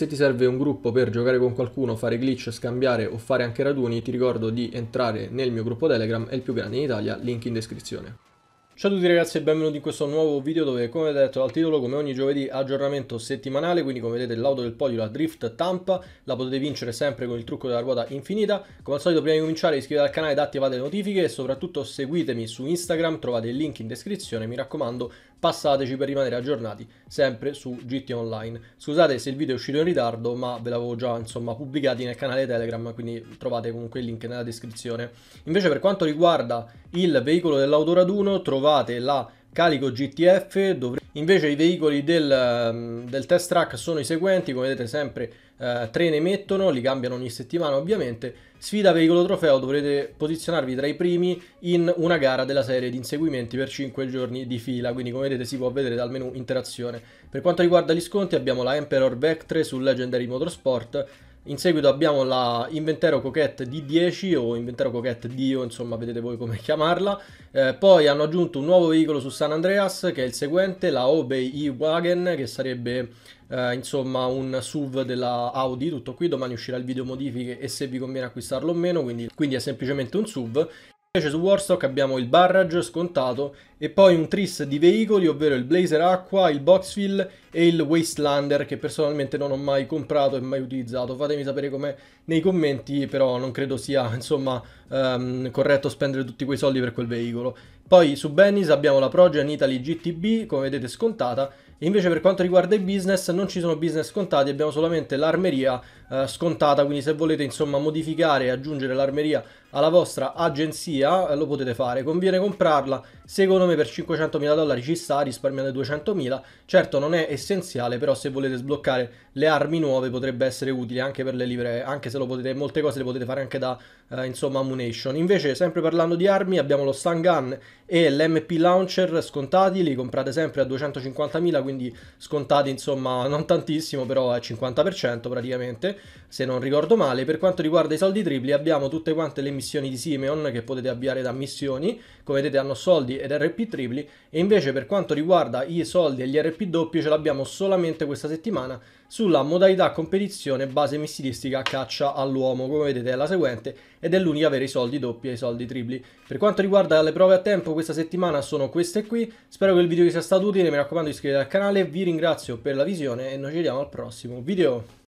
Se ti serve un gruppo per giocare con qualcuno, fare glitch, scambiare o fare anche raduni, ti ricordo di entrare nel mio gruppo Telegram, è il più grande in Italia, link in descrizione. Ciao a tutti ragazzi e benvenuti in questo nuovo video dove come detto dal titolo come ogni giovedì aggiornamento settimanale quindi come vedete l'auto del podio la Drift Tampa la potete vincere sempre con il trucco della ruota infinita come al solito prima di cominciare iscrivetevi al canale ed attivate le notifiche e soprattutto seguitemi su Instagram trovate il link in descrizione mi raccomando passateci per rimanere aggiornati sempre su GT Online. Scusate se il video è uscito in ritardo ma ve l'avevo già insomma pubblicati nel canale Telegram quindi trovate comunque il link nella descrizione. Invece per quanto riguarda il veicolo dell'autoraduno trovate la carico GTF, dovre... invece i veicoli del, ehm, del, test track sono i seguenti, come vedete sempre eh, tre ne mettono, li cambiano ogni settimana ovviamente, sfida veicolo trofeo dovrete posizionarvi tra i primi in una gara della serie di inseguimenti per 5 giorni di fila, quindi come vedete si può vedere dal menu interazione. Per quanto riguarda gli sconti abbiamo la Emperor Vectre sul Legendary Motorsport, in seguito abbiamo la Inventero Coquette D10 o Inventero Coquette Dio, insomma vedete voi come chiamarla. Eh, poi hanno aggiunto un nuovo veicolo su San Andreas che è il seguente, la Obey E-Wagon che sarebbe eh, insomma un SUV della Audi, tutto qui, domani uscirà il video modifiche e se vi conviene acquistarlo o meno, quindi, quindi è semplicemente un SUV. Invece su Warstock abbiamo il Barrage scontato e poi un tris di veicoli, ovvero il Blazer Aqua, il Boxfill e il Wastelander che personalmente non ho mai comprato e mai utilizzato. Fatemi sapere com'è nei commenti, però non credo sia insomma um, corretto spendere tutti quei soldi per quel veicolo. Poi su Bennis abbiamo la Progen Italy GTB, come vedete scontata, e invece per quanto riguarda i business non ci sono business scontati, abbiamo solamente l'armeria eh, scontata, quindi se volete insomma modificare e aggiungere l'armeria alla vostra agenzia eh, lo potete fare, conviene comprarla, secondo me per 500.000 dollari ci sta, risparmiate 200.000, certo non è essenziale, però se volete sbloccare le armi nuove potrebbe essere utile anche per le livree, anche se lo potete, molte cose le potete fare anche da eh, insomma ammunition. Invece sempre parlando di armi abbiamo lo stun gun e l'MP launcher scontati, li comprate sempre a 250.000, quindi scontati insomma non tantissimo, però è 50% praticamente, se non ricordo male. Per quanto riguarda i soldi tripli abbiamo tutte quante le missioni di Simeon che potete avviare da missioni, come vedete hanno soldi ed RP tripli, e invece per quanto riguarda i soldi e gli RP doppi ce l'abbiamo solamente questa settimana sulla modalità competizione base missilistica caccia all'uomo, come vedete è la seguente ed è l'unica avere i soldi doppi e i soldi tripli. Per quanto riguarda le prove a tempo questa settimana sono queste qui, spero che il video vi sia stato utile, mi raccomando iscrivetevi al canale, vi ringrazio per la visione e noi ci vediamo al prossimo video.